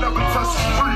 never just free.